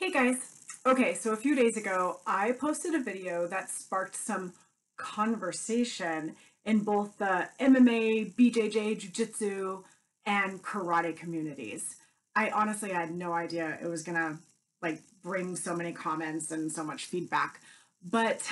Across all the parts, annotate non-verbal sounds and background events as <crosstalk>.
Hey guys. Okay, so a few days ago, I posted a video that sparked some conversation in both the MMA, BJJ, Jiu-Jitsu, and karate communities. I honestly had no idea it was gonna like bring so many comments and so much feedback. But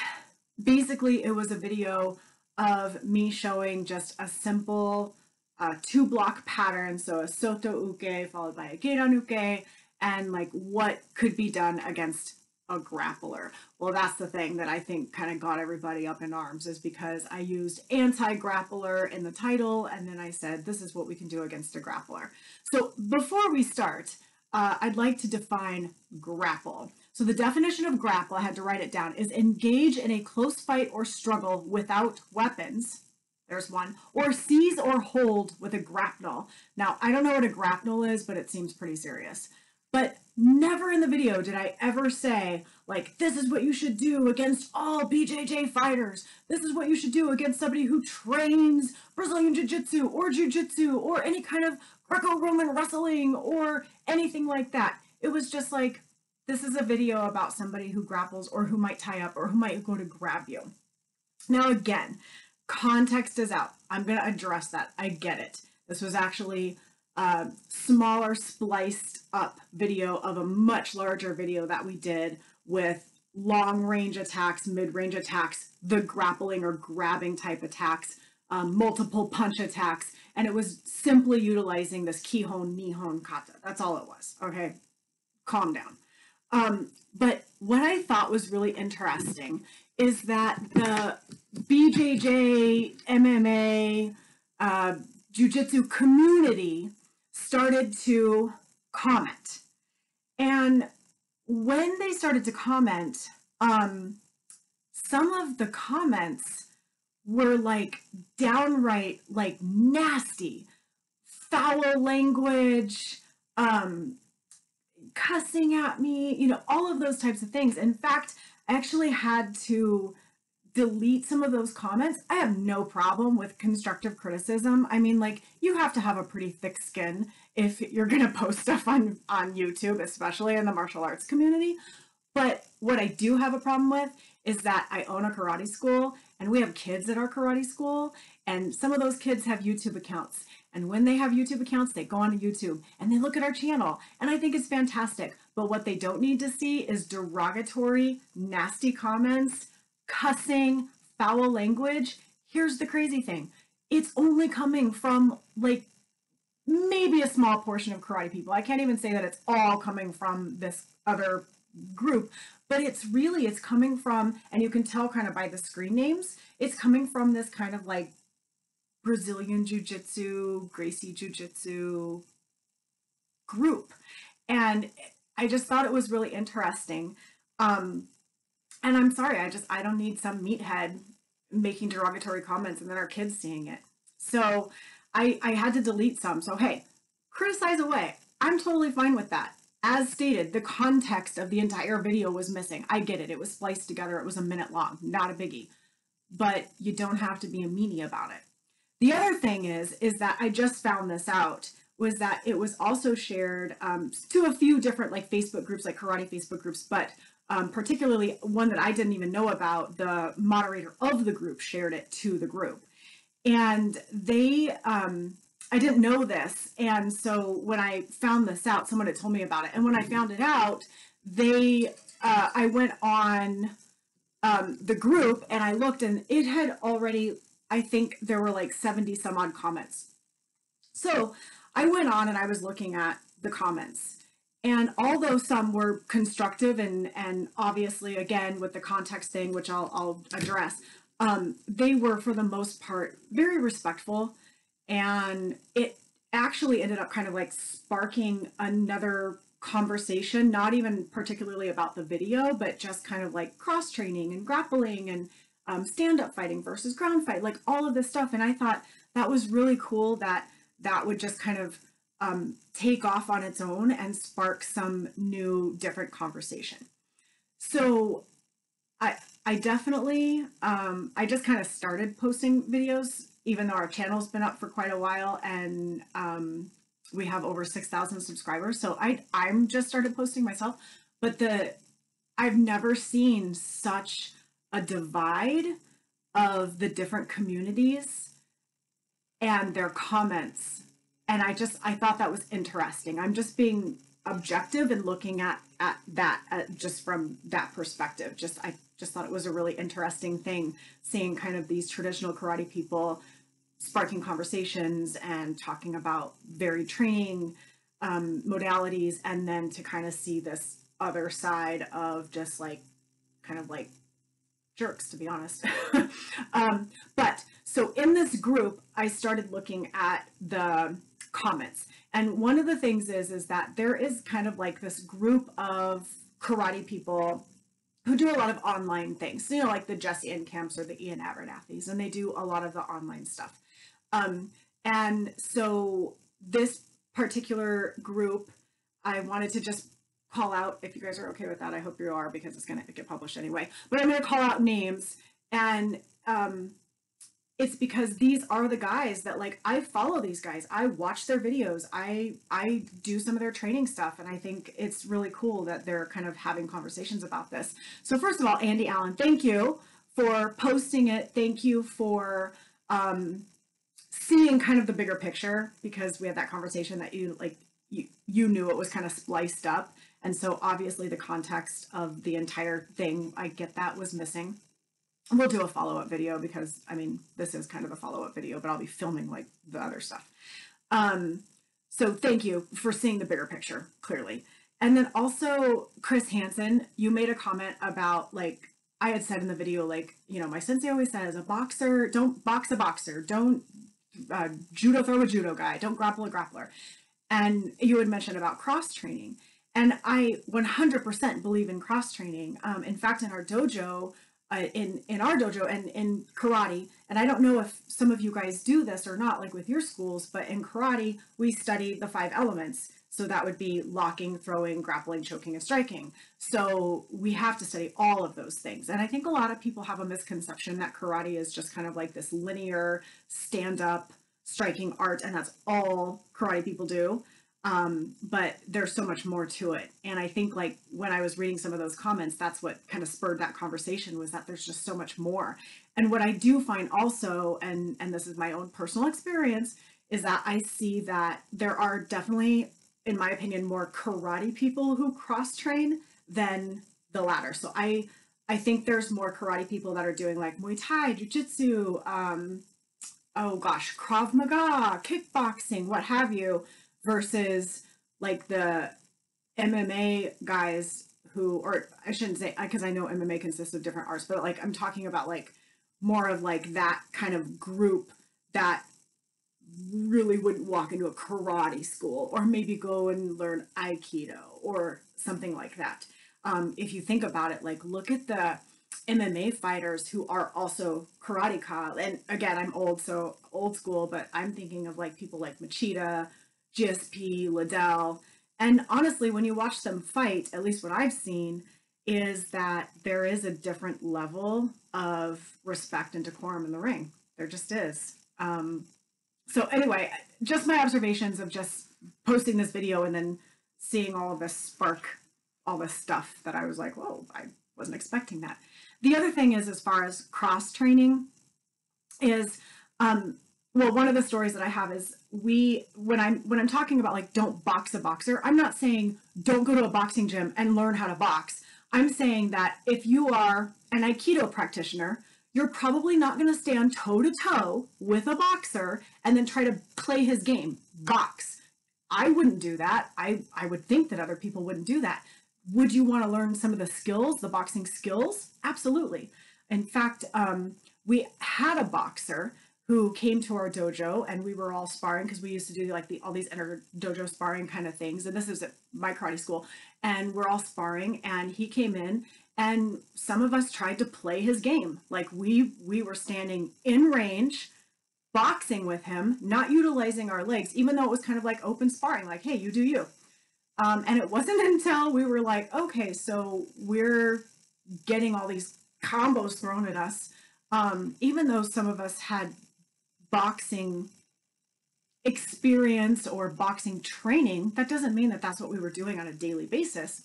basically, it was a video of me showing just a simple uh, two block pattern. So a soto uke followed by a gedan uke and like what could be done against a grappler. Well, that's the thing that I think kind of got everybody up in arms is because I used anti-grappler in the title and then I said, this is what we can do against a grappler. So before we start, uh, I'd like to define grapple. So the definition of grapple, I had to write it down, is engage in a close fight or struggle without weapons. There's one. Or seize or hold with a grapnel. Now, I don't know what a grapnel is, but it seems pretty serious. But never in the video did I ever say, like, this is what you should do against all BJJ fighters. This is what you should do against somebody who trains Brazilian Jiu Jitsu or Jiu Jitsu or any kind of Greco Roman wrestling or anything like that. It was just like, this is a video about somebody who grapples or who might tie up or who might go to grab you. Now, again, context is out. I'm going to address that. I get it. This was actually smaller spliced up video of a much larger video that we did with long range attacks, mid range attacks, the grappling or grabbing type attacks, um, multiple punch attacks, and it was simply utilizing this kihon, nihon, kata. That's all it was. Okay, calm down. Um, but what I thought was really interesting is that the BJJ, MMA, uh, Jiu-Jitsu community started to comment. And when they started to comment, um, some of the comments were like downright like nasty, foul language, um, cussing at me, you know, all of those types of things. In fact, I actually had to delete some of those comments. I have no problem with constructive criticism. I mean, like you have to have a pretty thick skin if you're going <laughs> to post stuff on on YouTube, especially in the martial arts community. But what I do have a problem with is that I own a karate school and we have kids at our karate school and some of those kids have YouTube accounts. And when they have YouTube accounts, they go onto YouTube and they look at our channel. And I think it's fantastic. But what they don't need to see is derogatory, nasty comments cussing, foul language. Here's the crazy thing it's only coming from like maybe a small portion of karate people. I can't even say that it's all coming from this other group, but it's really it's coming from and you can tell kind of by the screen names, it's coming from this kind of like Brazilian jiu-jitsu, Gracie jiu-jitsu group. And I just thought it was really interesting. Um, and I'm sorry, I just I don't need some meathead making derogatory comments and then our kids seeing it. So I I had to delete some. So hey, criticize away. I'm totally fine with that. As stated, the context of the entire video was missing. I get it. It was spliced together. It was a minute long. Not a biggie. But you don't have to be a meanie about it. The other thing is, is that I just found this out was that it was also shared um, to a few different like Facebook groups, like karate Facebook groups, but um, particularly one that I didn't even know about, the moderator of the group shared it to the group. And they, um, I didn't know this. And so when I found this out, someone had told me about it. And when I found it out, they, uh, I went on um, the group and I looked and it had already, I think there were like 70 some odd comments. So I went on and I was looking at the comments and although some were constructive and and obviously again with the context thing, which I'll I'll address, um, they were for the most part very respectful, and it actually ended up kind of like sparking another conversation, not even particularly about the video, but just kind of like cross training and grappling and um, stand up fighting versus ground fight, like all of this stuff. And I thought that was really cool that that would just kind of um, take off on its own and spark some new different conversation so i i definitely um, i just kind of started posting videos even though our channel's been up for quite a while and um, we have over 6000 subscribers so i i'm just started posting myself but the I've never seen such a divide of the different communities and their comments. And I just I thought that was interesting. I'm just being objective and looking at at that at just from that perspective. Just I just thought it was a really interesting thing seeing kind of these traditional karate people sparking conversations and talking about varied training um, modalities and then to kind of see this other side of just like kind of like jerks to be honest <laughs> um, but so in this group i started looking at the comments and one of the things is is that there is kind of like this group of karate people who do a lot of online things you know like the Jesse Enkamps or the Iain Abernethy's and they do a lot of the online stuff um, and so this particular group, I wanted to just call out, if you guys are okay with that, I hope you are because it's going to get published anyway. But I'm going to call out names. And um, it's because these are the guys that like I follow these guys. I watch their videos. I I do some of their training stuff and I think it's really cool that they're kind of having conversations about this. So first of all, Andy Allen, thank you for posting it. Thank you for um, seeing kind of the bigger picture because we had that conversation that you like you you knew it was kind of spliced up and so obviously the context of the entire thing i get that was missing we'll do a follow-up video because i mean this is kind of a follow-up video but i'll be filming like the other stuff um so thank you for seeing the bigger picture clearly and then also chris hansen you made a comment about like i had said in the video like you know my sensei always says a boxer don't box a boxer don't uh, judo throw a judo guy, don't grapple a grappler. And you had mentioned about cross training. And I 100% believe in cross training. Um, in fact, in our dojo, uh, in in our dojo and in karate, and I don't know if some of you guys do this or not, like with your schools, but in karate we study the five elements. So that would be locking, throwing, grappling, choking, and striking. So we have to study all of those things. And I think a lot of people have a misconception that karate is just kind of like this linear stand up striking art, and that's all karate people do. Um, but there's so much more to it. And I think like when I was reading some of those comments, that's what kind of spurred that conversation was that there's just so much more. And what I do find also, and and this is my own personal experience, is that I see that there are definitely in my opinion, more karate people who cross train than the latter. So I I think there's more karate people that are doing like Muay Thai, Jiu Jitsu, um, oh gosh, Krav Maga, kickboxing, what have you, versus like the MMA guys who, or I shouldn't say, because I know MMA consists of different arts, but like I'm talking about like more of like that kind of group that really wouldn't walk into a karate school or maybe go and learn aikido or something like that. Um, if you think about it like look at the mma fighters who are also karate ka and again i'm old so old school but i'm thinking of like people like machida gsp liddell. And honestly when you watch them fight at least what i've seen is that there is a different level of respect and decorum in the ring. There just is. Um, so anyway, just my observations of just posting this video and then seeing all of this spark all this stuff that I was like, whoa, I wasn't expecting that. The other thing is as far as cross training is um well one of the stories that I have is we when I'm when I'm talking about like don't box a boxer, I'm not saying don't go to a boxing gym and learn how to box. I'm saying that if you are an aikido practitioner, you're probably not going to stand toe to toe with a boxer and then try to play his game, box. I wouldn't do that. I, I would think that other people wouldn't do that. Would you want to learn some of the skills, the boxing skills? Absolutely. In fact, um, we had a boxer who came to our dojo and we were all sparring because we used to do like the all these inter dojo sparring kind of things and this is at my karate school and we're all sparring and he came in and some of us tried to play his game. Like we we were standing in range boxing with him not utilizing our legs even though it was kind of like open sparring like hey you do you. Um, and it wasn't <laughs> until we were like okay so we're getting all these combos thrown at us um, even though some of us had boxing experience or boxing training that doesn't mean that that's what we were doing on a daily basis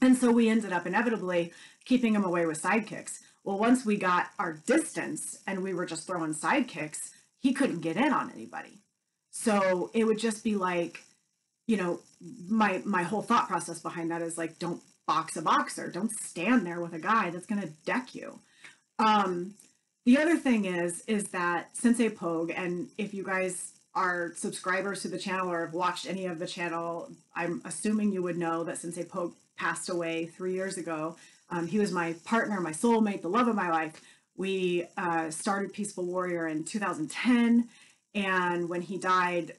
And so we ended up inevitably keeping him away with sidekicks. Well, once we got our distance and we were just throwing sidekicks, he couldn't get in on anybody. So it would just be like, you know, my my whole thought process behind that is like, don't box a boxer. Don't stand there with a guy that's gonna deck you. Um, the other thing is, is that Sensei Poage, and if you guys are subscribers to the channel or have watched any of the channel, I'm assuming you would know that Sensei Poage passed away three years ago. Um, he was my partner, my soulmate, the love of my life. We uh, started Peaceful Warrior in 2010, and when he died,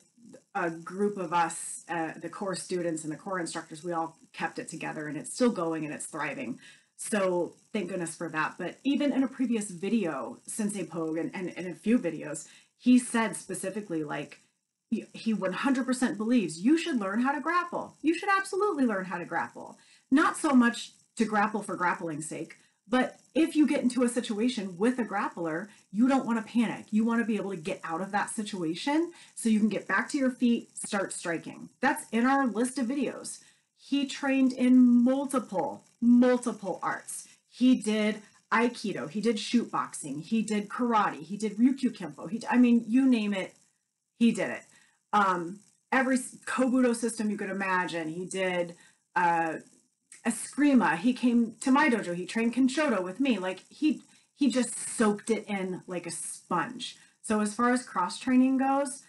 a group of us, uh, the core students and the core instructors, we all kept it together, and it's still going and it's thriving. So thank goodness for that. But even in a previous video, Sensei Poage, and, and, and a few videos, he said specifically, like, he 100% believes you should learn how to grapple. You should absolutely learn how to grapple. Not so much to grapple for grappling's sake, but if you get into a situation with a grappler, you don't want to panic. You want to be able to get out of that situation so you can get back to your feet, start striking. That's in our list of videos. He trained in multiple, multiple arts. He did Aikido, he did shoot boxing, he did karate, he did Ryukyu Kempo. He, I mean, you name it, he did it. Um, every Kobudo system you could imagine. He did uh, Eskrima. He came to my dojo. He trained Kenshoto with me. Like he he just soaked it in like a sponge. So as far as cross training goes,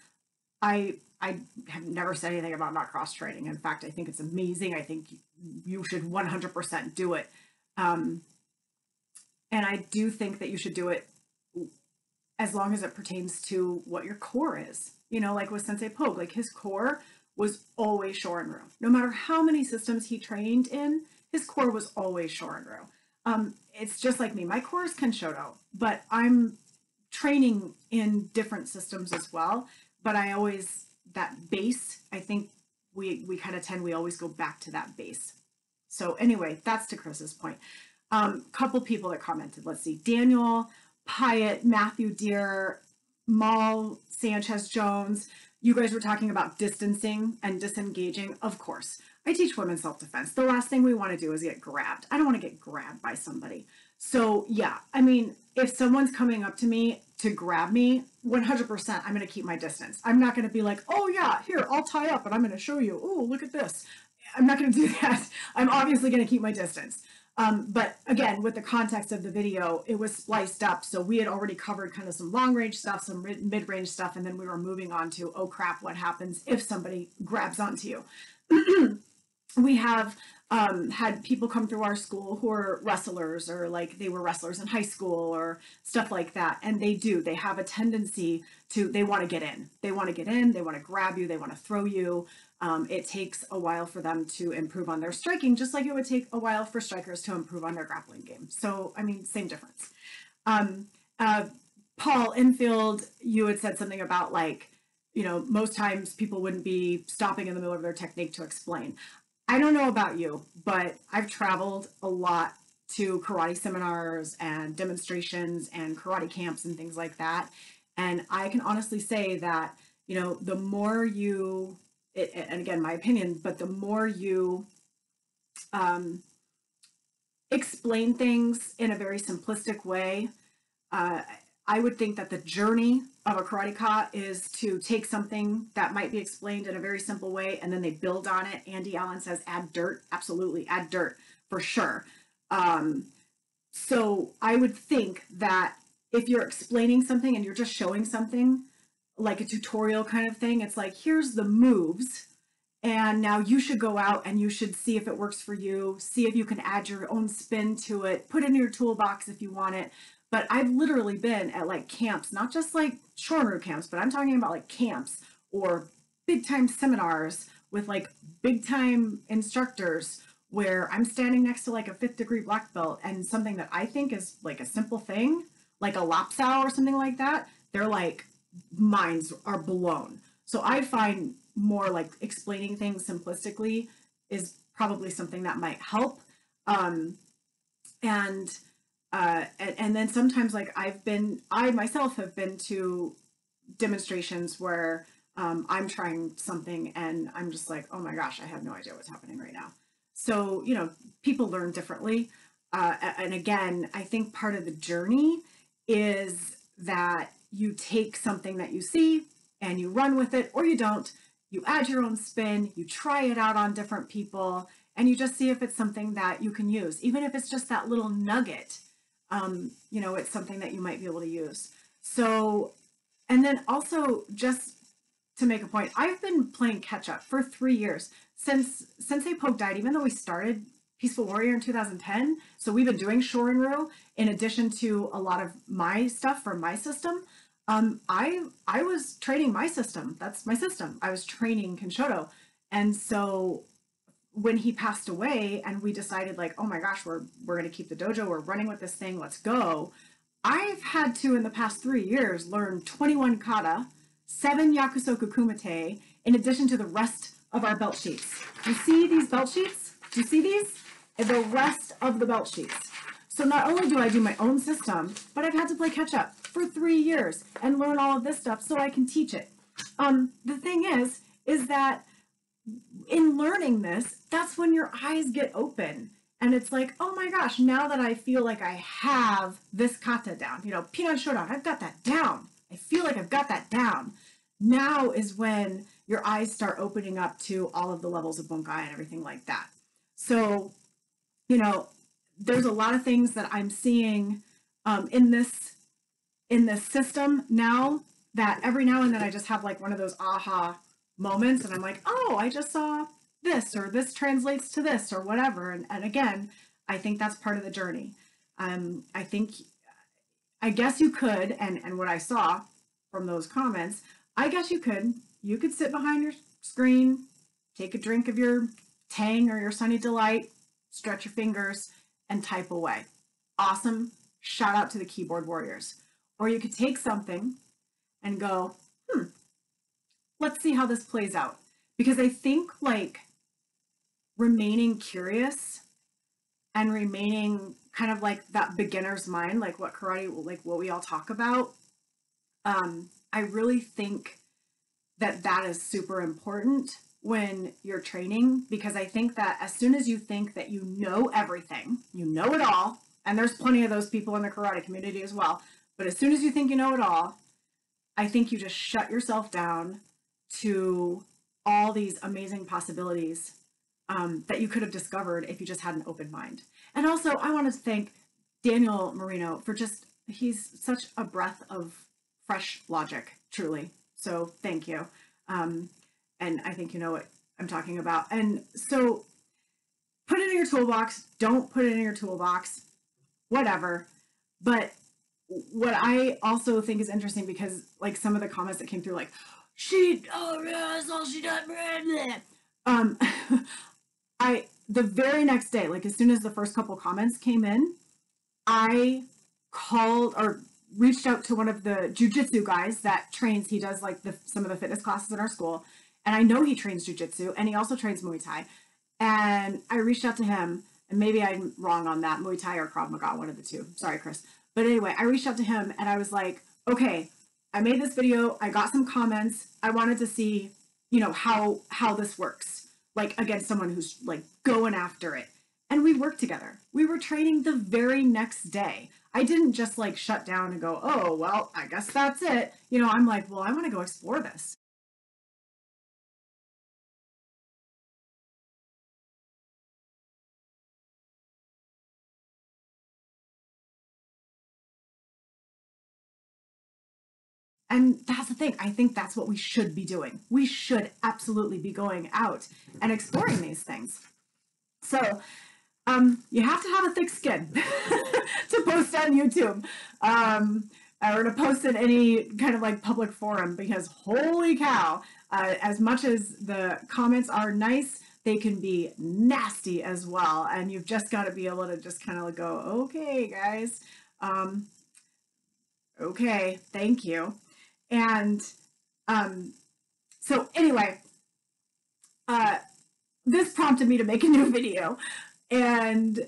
I I have never said anything about not cross training. In fact, I think it's amazing. I think you should 100% do it. Um, and I do think that you should do it as long as it pertains to what your core is. You know, like with Sensei Poage, like his core was always Shorin-ryu. No matter how many systems he trained in, his core was always Shorin-ryu. Um, it's just like me. My core is Kenshoto, but I'm training in different systems as well. But I always that base. I think we we kind of tend we always go back to that base. So anyway, that's to Chris's point. Um, couple people that commented. Let's see, Daniel Pyatt, Matthew Deer, Mal Sanchez Jones. You guys were talking about distancing and disengaging. Of course, I teach women self defense. The last thing we want to do is get grabbed. I don't want to get grabbed by somebody. So, yeah, I mean, if someone's coming up to me to grab me, 100%, I'm going to keep my distance. I'm not going to be like, oh, yeah, here, I'll tie up and I'm going to show you. Oh, look at this. I'm not going <laughs> to do that. I'm obviously going to keep my distance. Um, but again, with the context of the video, it was spliced up. So we had already covered kind of some long range stuff, some mid range stuff, and then we were moving on to, oh crap, what happens if somebody grabs onto you? <clears throat> we have um, had people come through our school who are wrestlers or like they were wrestlers in high school or stuff like that. And they do, they have a tendency to, they want to get in. They want to get in, they want to grab you, they want to throw you. Um, it takes a while for them to improve on their striking, just like it would take a while for strikers to improve on their grappling game. So, I mean, same difference. Um, uh, Paul Infield, you had said something about like, you know, most times people wouldn't be stopping in the middle of their technique to explain. I don't know about you, but I've traveled a lot to karate seminars and demonstrations and karate camps and things like that. And I can honestly say that, you know, the more you, it, and again, my opinion, but the more you um, explain things in a very simplistic way, uh, I would think that the journey of a karateka is to take something that might be explained in a very simple way and then they build on it. Andy Allen says add dirt. Absolutely, add dirt for sure. Um, so I would think that if you're explaining something and you're just showing something like a tutorial kind of thing, it's like, here's the moves. And now you should go out and you should see if it works for you, see if you can add your own spin to it, put it in your toolbox if you want it, but I've literally been at like camps, not just like Shorin-ryu camps, but I'm talking about like camps or big time seminars with like big time instructors where I'm standing next to like a fifth degree black belt and something that I think is like a simple thing, like a lapsao or something like that, they're like minds are blown. So I find more like explaining things simplistically is probably something that might help. Um, and uh, and, and then sometimes like I've been, I myself have been to demonstrations where um, I'm trying something and I'm just like, oh my gosh, I have no idea what's happening right now. So, you know, people learn differently. Uh, and again, I think part of the journey is that you take something that you see and you run with it or you don't. You add your own spin, you try it out on different people, and you just see if it's something that you can use. Even if it's just that little nugget, um, you know, it's something that you might be able to use. So, and then also just to make a point, I've been playing catch up for three years since Sensei Poage died. Even though we started Peaceful Warrior in 2010, so we've been doing Shorin-ryu in addition to a lot of my stuff from my system. Um, I I was training my system. That's my system. I was training Kenshoto, and so when he passed away, and we decided like, oh my gosh, we're we're gonna keep the dojo. We're running with this thing. Let's go. I've had to in the past three years learn 21 kata, seven yakusoku kumite, in addition to the rest of our belt sheets. You see these belt sheets? Do you see these? The rest of the belt sheets. So not only do I do my own system, but I've had to play catch up for three years and learn all of this stuff so I can teach it. Um, the thing is, is that in learning this, that's when your eyes get open. And it's like, oh my gosh, now that I feel like I have this kata down, you know, Pinan Shodan, I've got that down. I feel like I've got that down. Now is when your eyes start opening up to all of the levels of bunkai and everything like that. So, you know, there's a lot of things that I'm seeing um, in this in this system now that every now and then I just have like one of those aha moments and I'm like, oh, I just saw this or this translates to this or whatever. And, and again, I think that's part of the journey. Um, I think, I guess you could, and, and what I saw from those comments, I guess you could, you could sit behind your screen, take a drink of your Tang or your Sunny Delight, stretch your fingers, and type away. Awesome. Shout out to the keyboard warriors. Or you could take something and go, hmm, let's see how this plays out. Because I think like remaining curious and remaining kind of like that beginner's mind, like what karate, like what we all talk about, um, I really think that that is super important when you're training because I think that as soon as you think that you know everything, you know it all, and there's plenty of those people in the karate community as well, but as soon as you think you know it all, I think you just shut yourself down to all these amazing possibilities um, that you could have discovered if you just had an open mind. And also, I wanted to thank Daniel Marino for just, he's such a breath of fresh logic, truly. So thank you. Um, and I think you know what I'm talking about. And so put it in your toolbox, don't put it in your toolbox, whatever. But what I also think is interesting because like some of the comments that came through, like she, oh yeah, that's all she does. Um, <laughs> I the very next day, like as soon as the first couple comments came in, I called or reached out to one of the jujitsu guys that trains. He does like the some of the fitness classes in our school, and I know he trains jujitsu and he also trains Muay Thai. And I reached out to him, and maybe I'm wrong on that, Muay Thai or Krav Maga, one of the two. Sorry, Chris. But anyway, I reached out to him and I was like, okay, I made this video. I got some comments. I wanted to see, you know, how how this works, like against someone who's like going after it. And we worked together. We were training the very next day. I didn't just like shut down and go, oh, well, I guess that's it. You know, I'm like, well, I want to go explore this. And that's the thing. I think that's what we should be doing. We should absolutely be going out and exploring these things. So, um, you have to have a thick skin <laughs> to post on YouTube um, or to post in any kind of like public forum because holy cow, uh, as much as the comments are nice, they can be nasty as well. And you've just got to be able to just kind of go, okay, guys, um, okay, thank you. And um, so anyway, uh, this prompted me to make a new <laughs> video and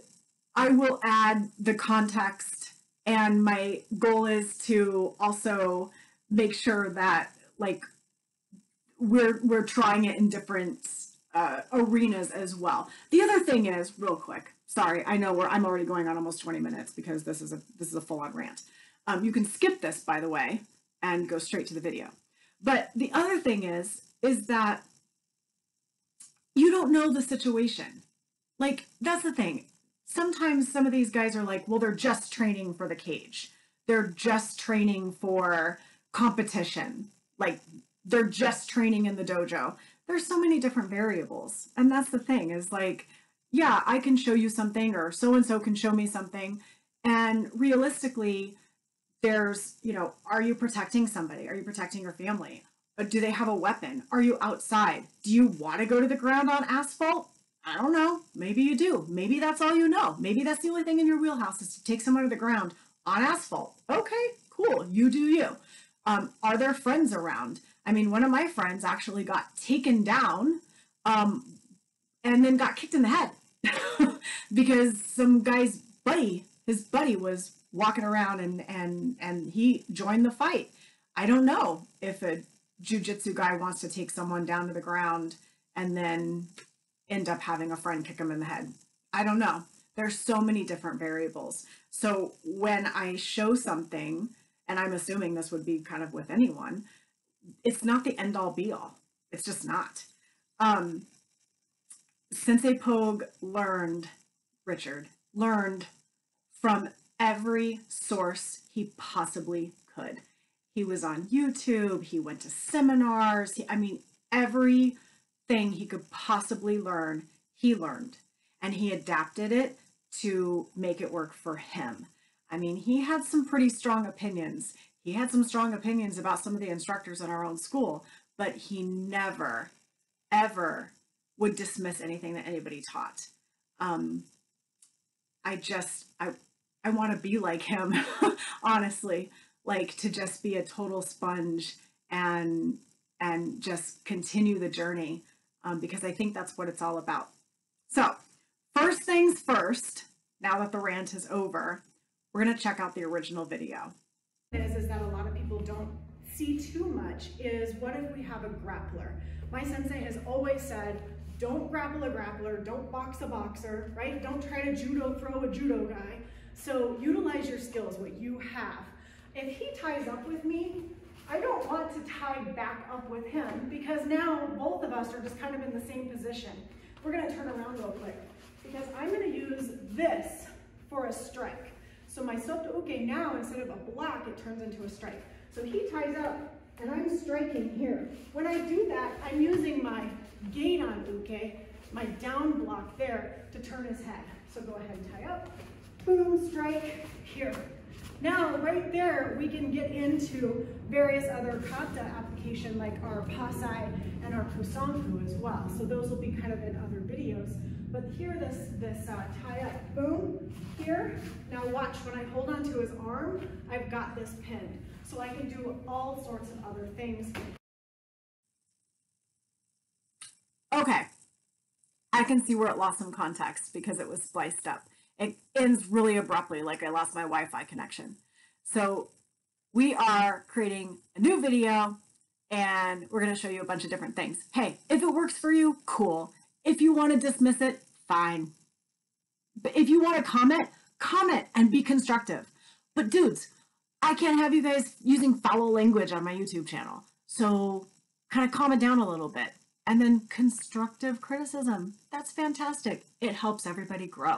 I will add the context and my goal is to also make sure that like we're we're trying it in different uh, arenas as well. The other thing is, real quick, sorry, I know we're I'm already going on almost 20 minutes because this is a this is a full on rant. Um, you can skip this, by the way, and go straight to the video. But the other thing is, is that you don't know the situation. Like that's the thing. Sometimes some of these guys are like, well, they're just training for the cage. They're just training for competition. Like they're just training in the dojo there's so many different variables. And that's the thing is like, yeah, I can show you something or so and so can show me something. And realistically, there's, you know, are you protecting somebody? Are you protecting your family? Uh, do they have a weapon? Are you outside? Do you want to go to the ground on asphalt? I don't know. Maybe you do. Maybe that's all you know. Maybe that's the only thing in your wheelhouse is to take someone to the ground on asphalt. Okay, cool. You do you. Um, are there friends around? I mean, one of my friends actually got taken down um, and then got kicked in the head <laughs> because some guy's buddy, his buddy, was walking around and and and he joined the fight. I don't know if a jujitsu guy wants to take someone down to the ground and then end up having a friend kick him in the head. I don't know. There's so many different variables. So when I show something, and I'm assuming this would be kind of with anyone, it's not the end all be all. It's just not. Um, Sensei Poage learned, Richard, learned from every source he possibly could. He was on YouTube, he went to seminars, he, I mean, everything he could possibly learn, he learned. And he adapted it to make it work for him. I mean, he had some pretty strong opinions he had some strong opinions about some of the instructors in our own school, but he never, ever would dismiss anything that anybody taught. Um, I just, I, I want to be like him, <laughs> honestly, like to just be a total sponge and, and just continue the journey um, because I think that's what it's all about. So, first things first, now that the rant is over, we're going to check out the original video is, is that a lot of people don't see too much is what if we have a grappler? My sensei has always said, don't grapple a grappler, don't box a boxer, right? Don't try to judo throw a judo guy. So utilize your skills, what you have. If he ties up with me, I don't want to tie back up with him because now both of us are just kind of in the same position. We're gonna turn around real quick because I'm gonna use this for a strike. So my soto uke now, instead of a block, it turns into a strike. So he ties up, and I'm striking here. When I do that, I'm using my gedan uke, my down block there, to turn his head. So go ahead and tie up, boom, strike, here. Now, right there, we can get into various other kata application like our passai and our kusanku as well. So those will be kind of in other videos. But here, this, this uh, tie up, boom, here. Now watch, when I hold onto his arm, I've got this pinned. So I can do all sorts of other things. Okay. I can see where it lost some context because it was spliced up. It ends really abruptly, like I lost my Wi-Fi connection. So we are creating a new video and we're going to show you a bunch of different things. Hey, if it works for you, cool. If you want to dismiss it, fine. But if you want to comment, comment and be constructive. But dudes, I can't have you guys using foul language on my YouTube channel. So kind of calm it down a little bit. And then constructive criticism. That's fantastic. It helps everybody grow.